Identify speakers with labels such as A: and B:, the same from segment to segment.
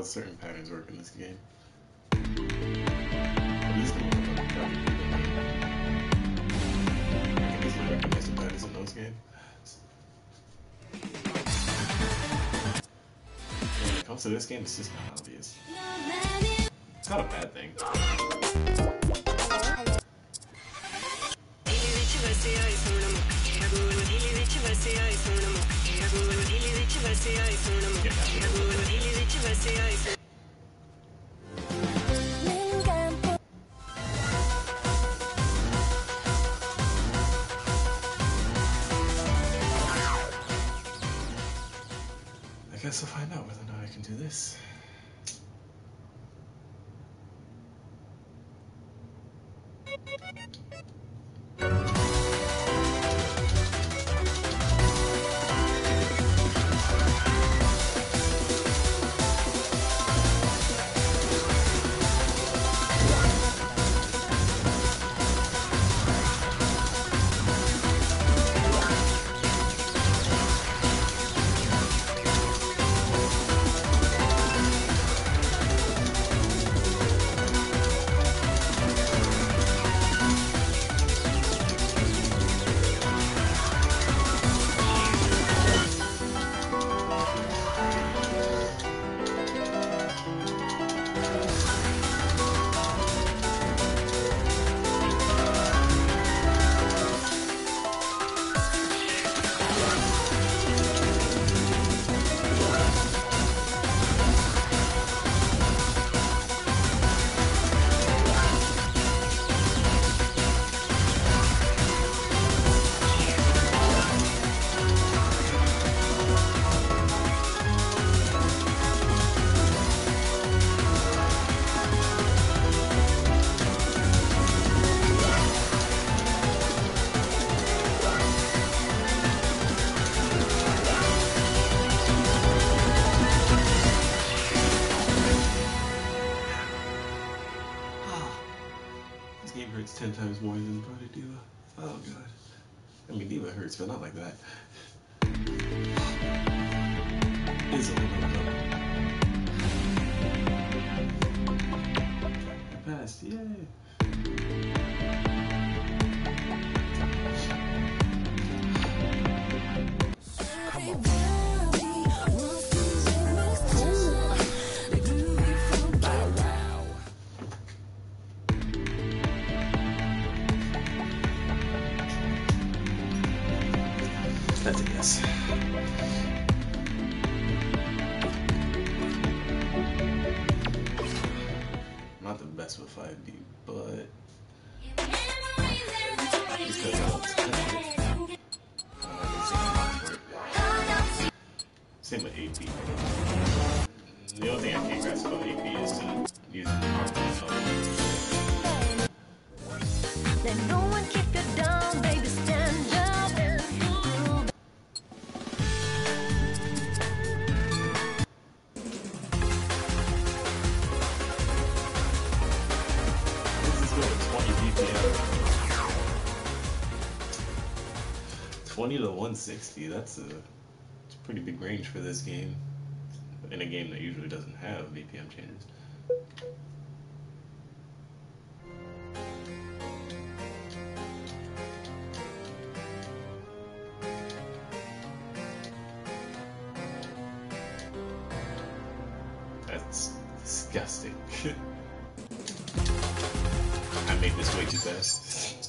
A: how
B: certain patterns work in this game. Can patterns in those games. When it comes to this game, it's just not obvious. It's not a bad thing. I guess I'll find out whether or not I can do this. more than Body Diva. Oh god. I mean Diva hurts, but not like that. It's a little I passed, yay!
C: Come on.
B: 20 to 160, that's a, it's a pretty big range for this game. In a game that usually doesn't have BPM changes. That's disgusting. I made this way too fast.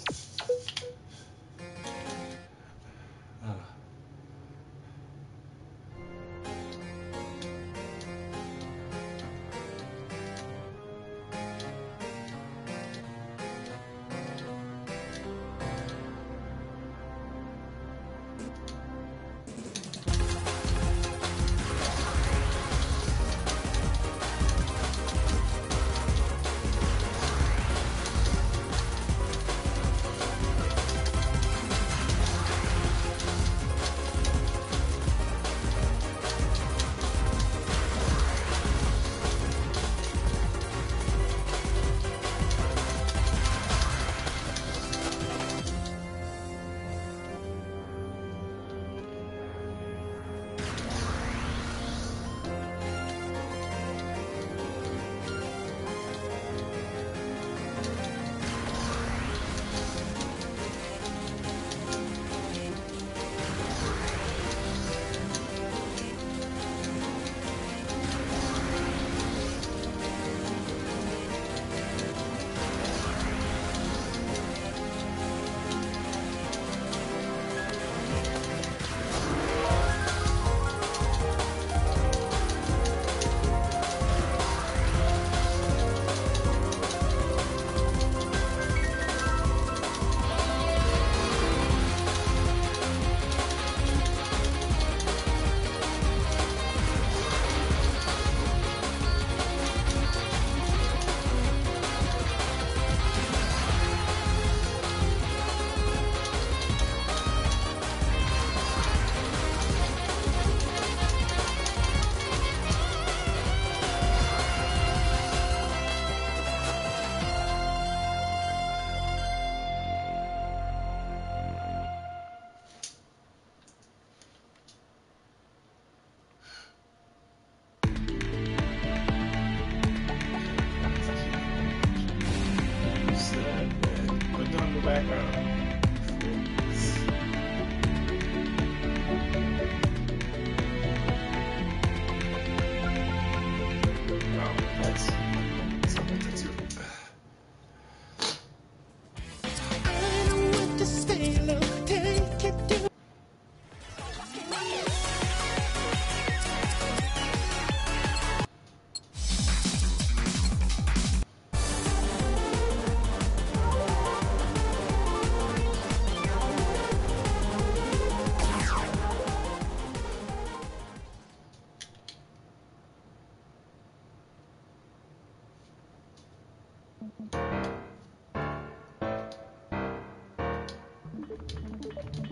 D: Thank you.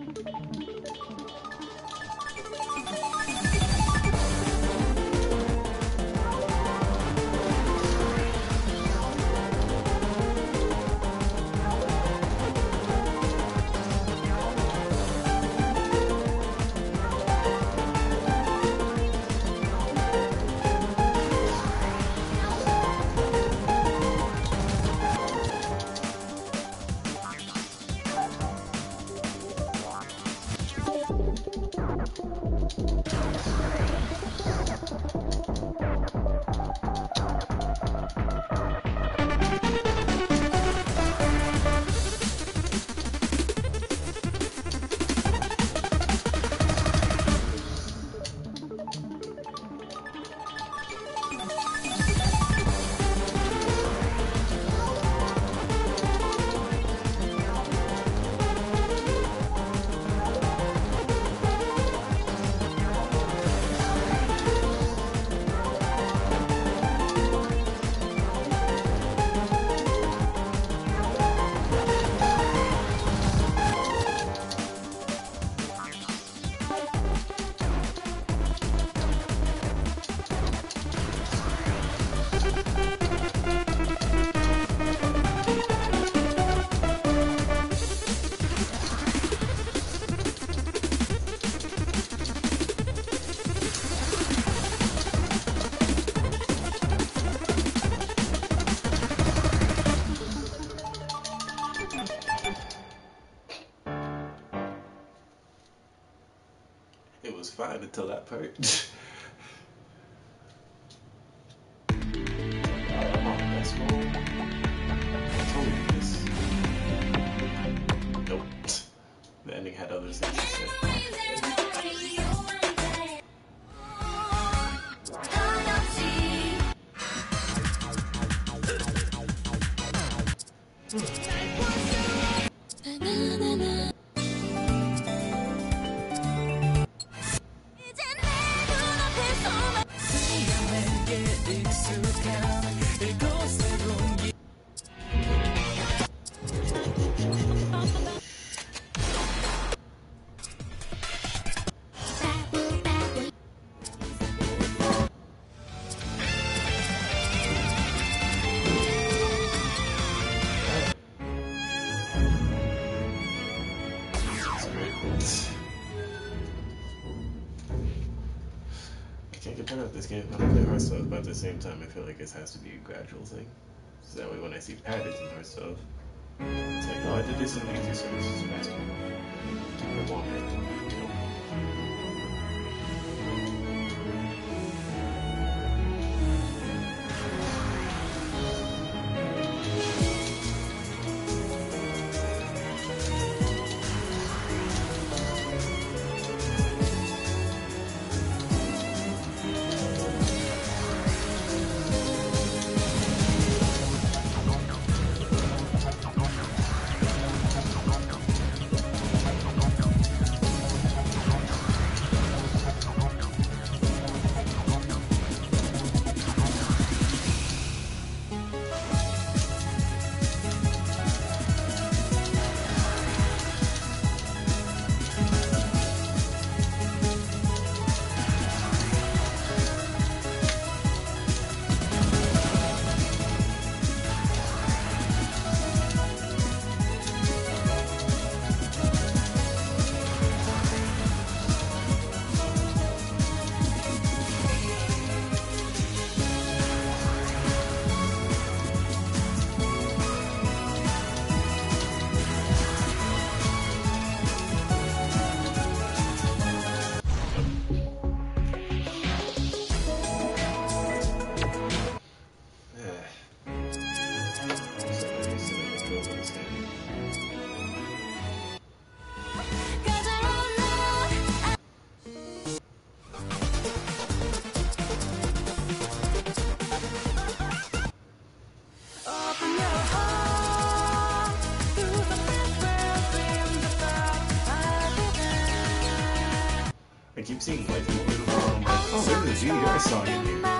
D: Until that part. This. Play Hearthstone, but at the same time, I feel like it has to be a gradual thing. So that way, when I see patterns in Hearthstone, it's like, oh, I did this in easy services faster. Took me longer. You know? Keep like, oh, there's a song in here.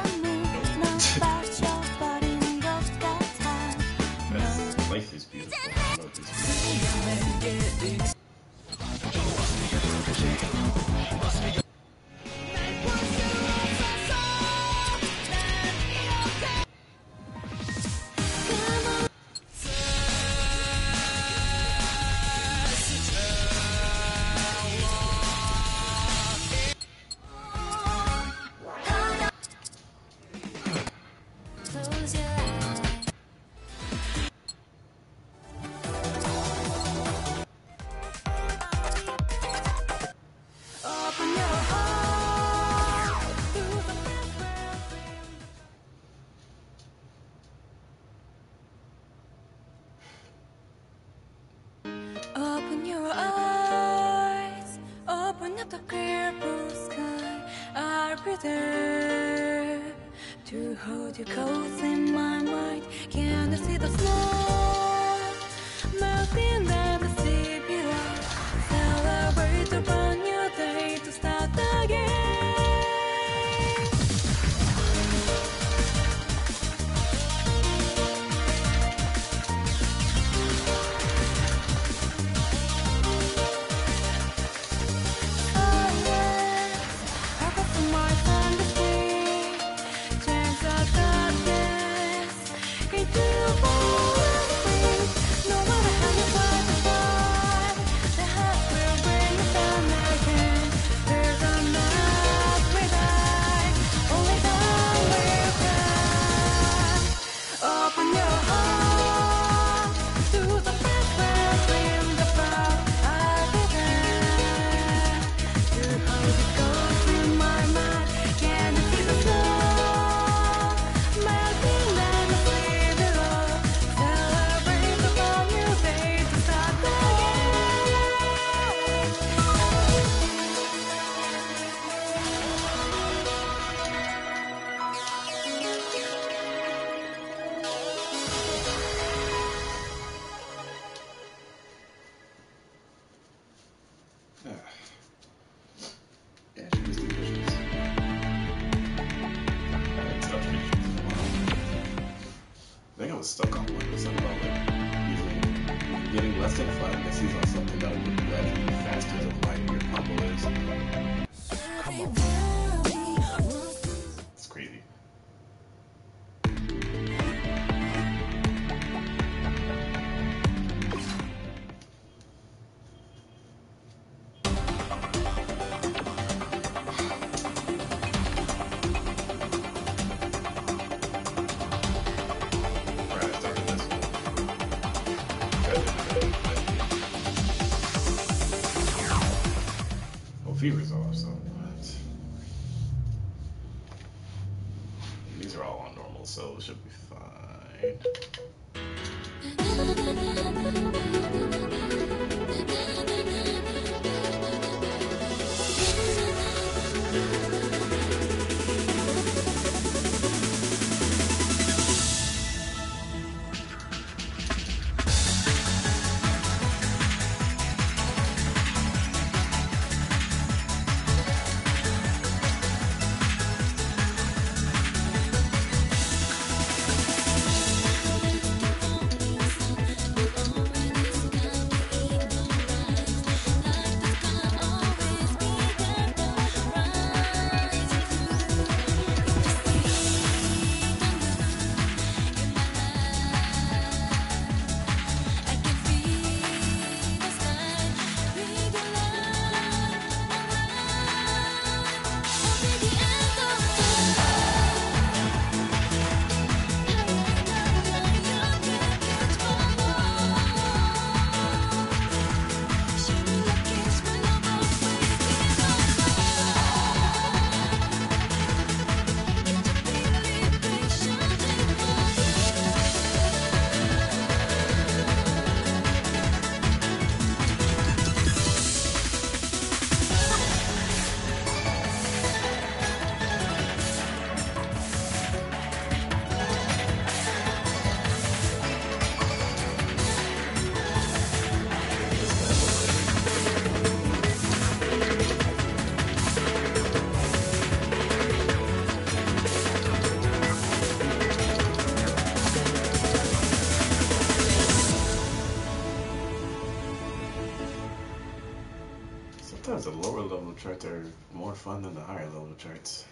D: Fun than the higher level charts.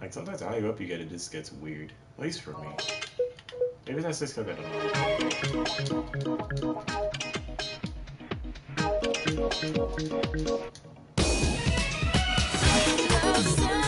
D: Like sometimes the higher up you get, it just gets weird. At least for me. Maybe that's just because I don't know.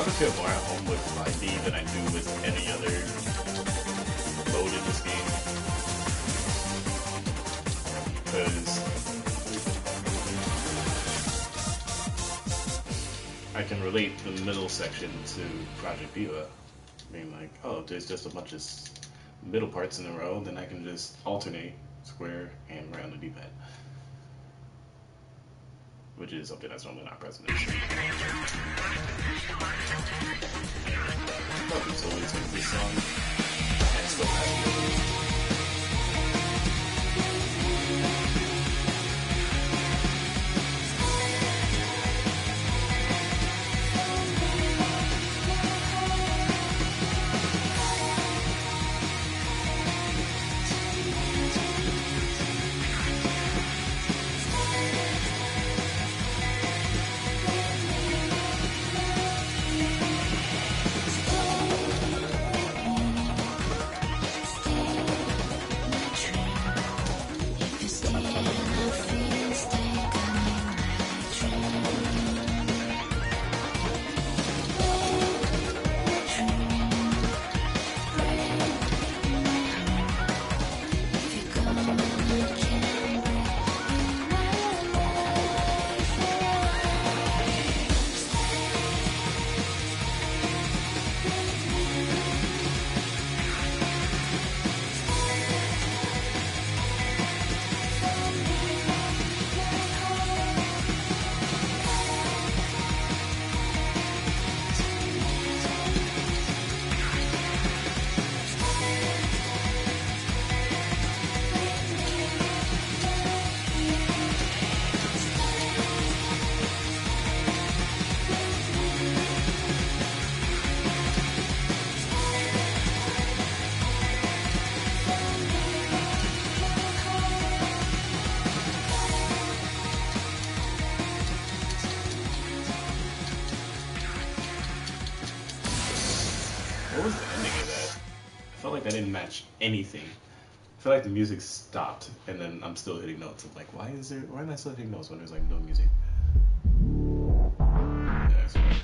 B: I feel more at home with 5B than I do with any other mode in this game. Because I can relate the middle section to Project Diva. Being like, oh, there's just a bunch of middle parts in a row, then I can just alternate square and on the D-pad. Which is something that's normally not present in take this song and still have anything. I feel like the music stopped, and then I'm still hitting notes. I'm like, why is there? Why am I still hitting notes when there's like no music? Yeah,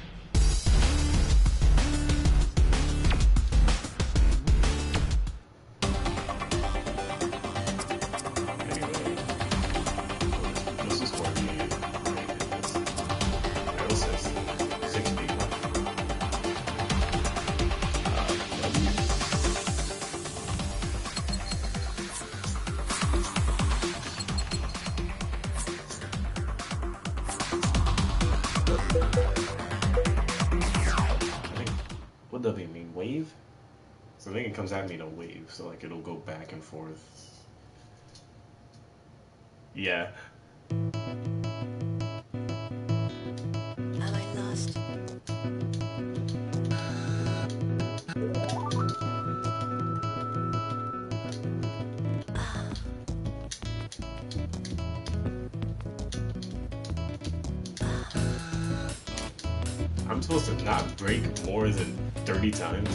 B: forth. Yeah.
C: Am I lost?
B: I'm supposed to not break more than 30 times.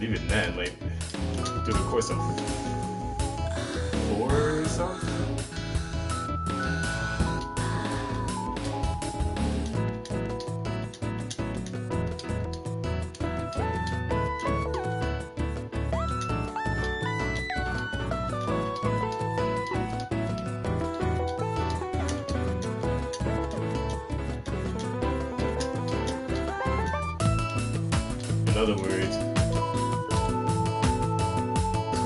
B: Even then, like, through the course of four songs? In other words,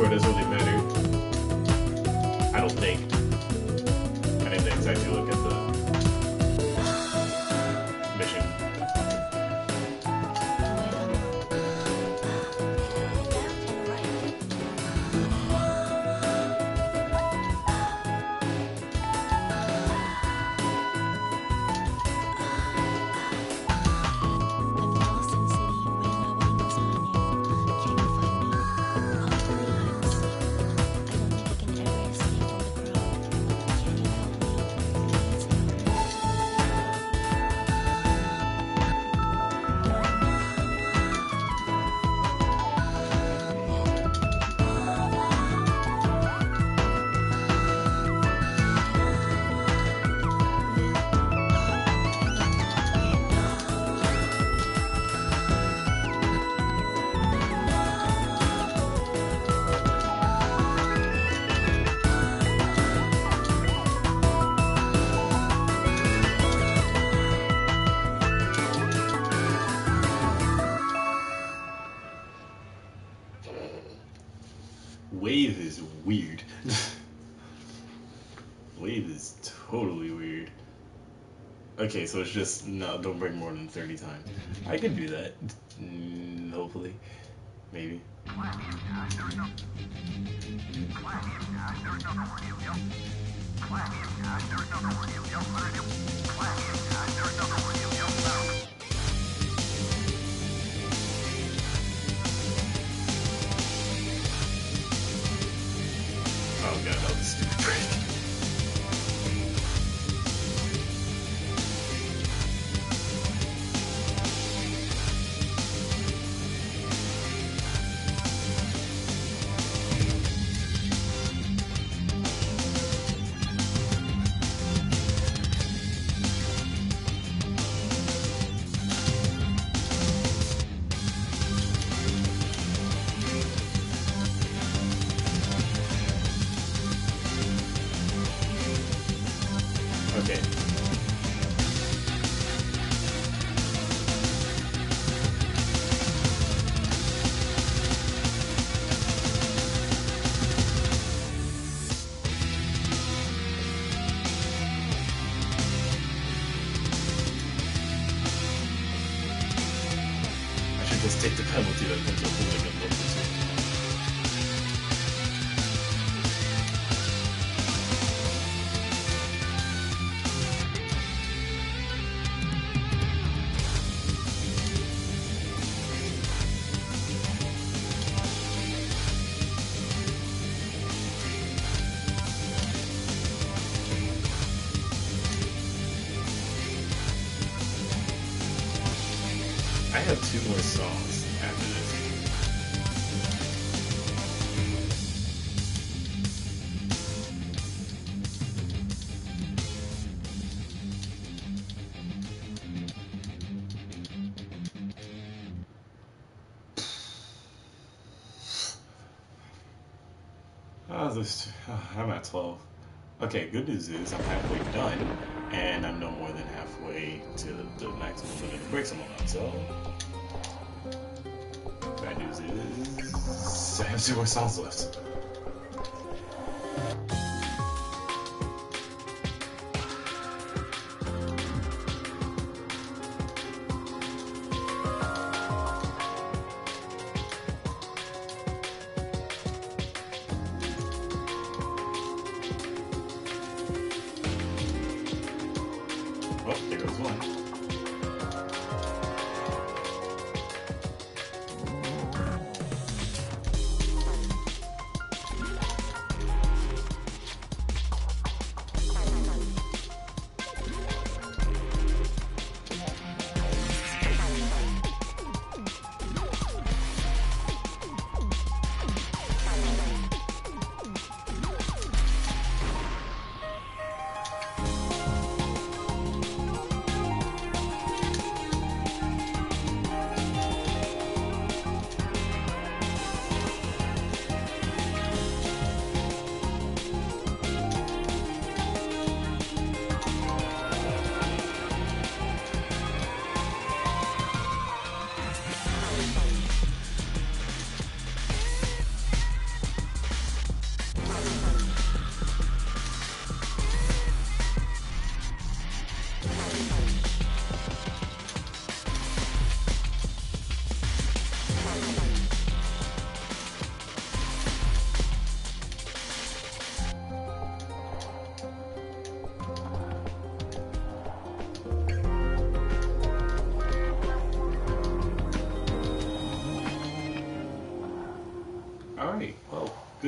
B: doesn't really matter. Okay, so it's just no, don't break more than 30 times. I could do that. Mm, hopefully. Maybe. I have two more songs after this. Ah, oh, this, oh, ah, I'm at 12. Okay, good news is I'm halfway done, and I'm no more than halfway to the maximum limit of breaks I'm allowed, so. Bad news is. I have two more songs left.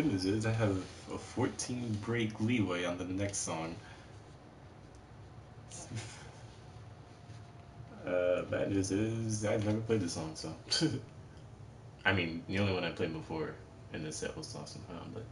B: Good news is I have a 14 break leeway on the next song. uh, bad news is I've never played this song, so. I mean, the only one I played before in this set was Lost and Found, but.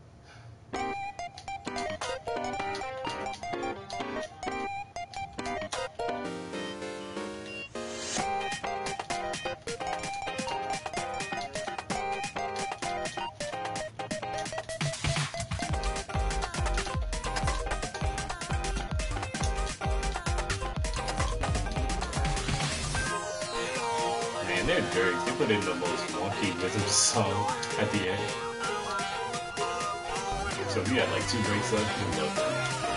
B: They're jerks. They put in the most wonky rhythm song at the end. So we had like two breaks left.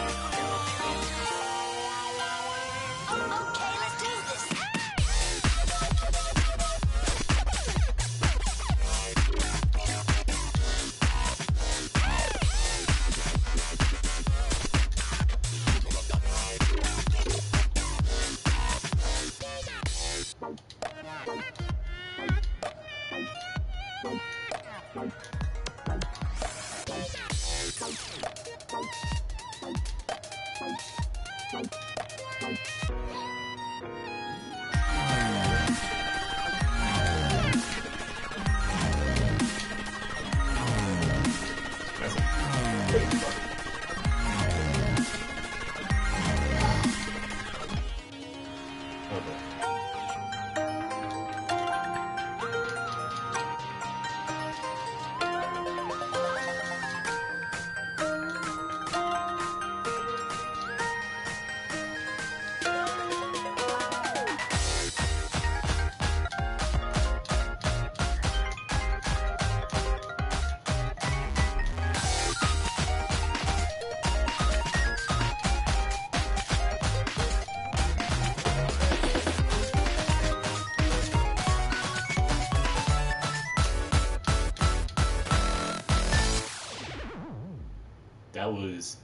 B: Was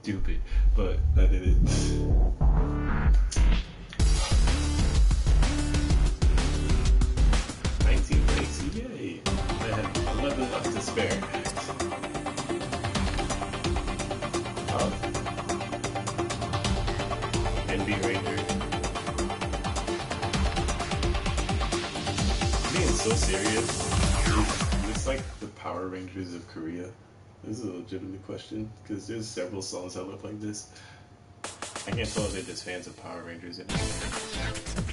B: stupid, but I did it. Nineteen breaks, yay! I have eleven left to spare. Oh. NB Ranger. Being so serious. It's like the Power Rangers of Korea. This is a legitimate question because there's several songs that look like this. I can't tell if they're just fans of Power Rangers anymore.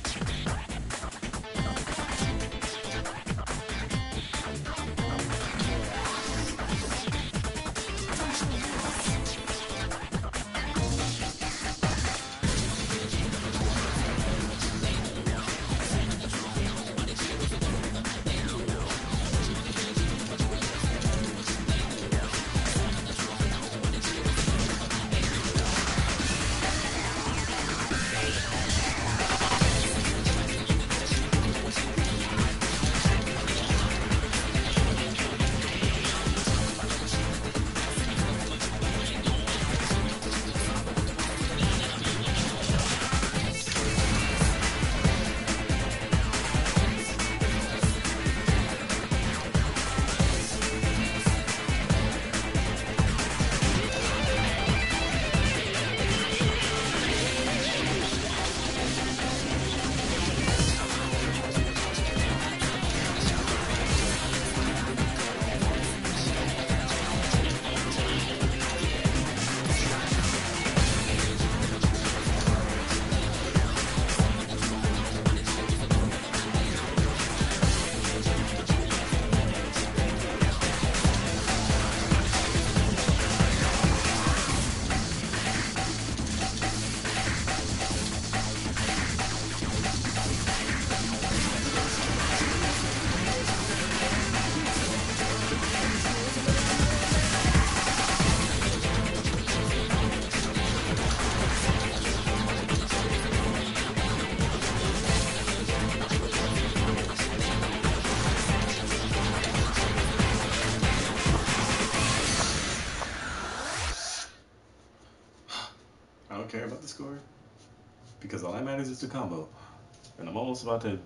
E: Score? Because all that matters is the combo, and I'm almost about to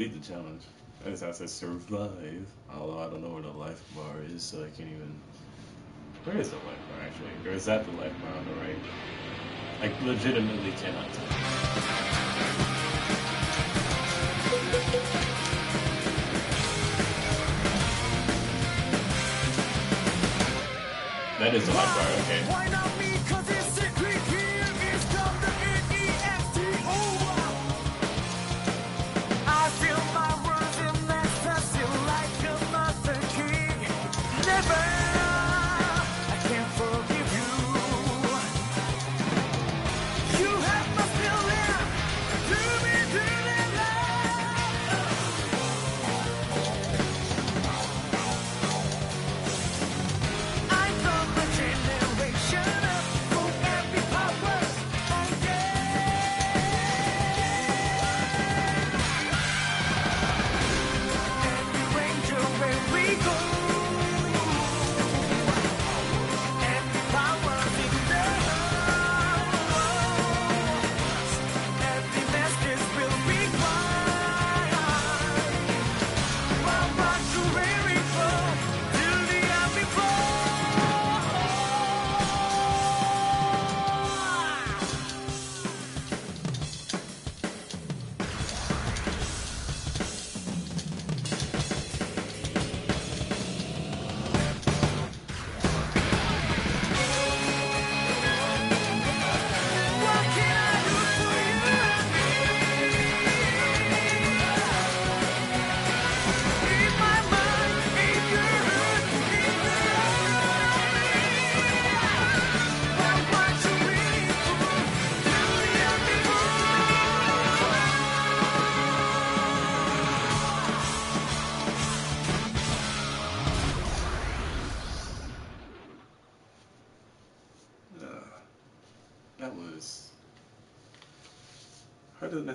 E: I beat the challenge. I just have to survive. Although I don't know where the life bar is, so I can't even. Where is the life bar actually? Or is that the life bar on the right? I legitimately cannot tell. That is the life bar, okay.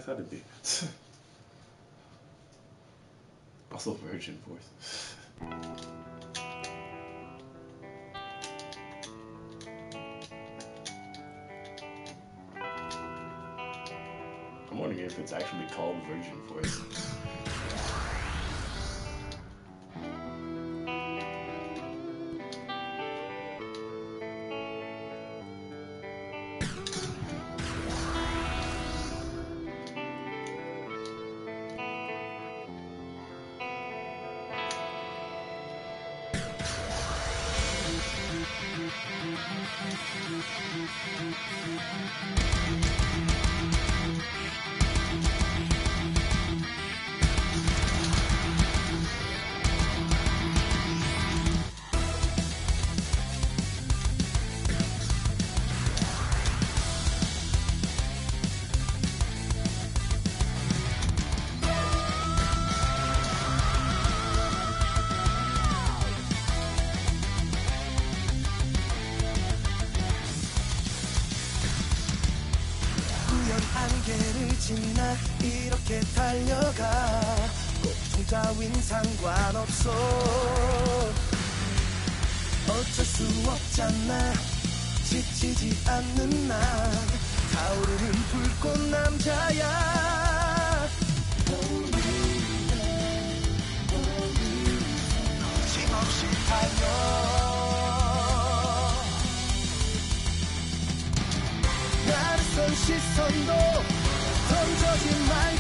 E: Thought it'd be. also Virgin Force. I'm wondering if it's actually called Virgin Force. Thank you. 지지 않는 나 타오르는 불꽃 남자야. 거침없이 달려. 나를 쏜 시선도 던져진 말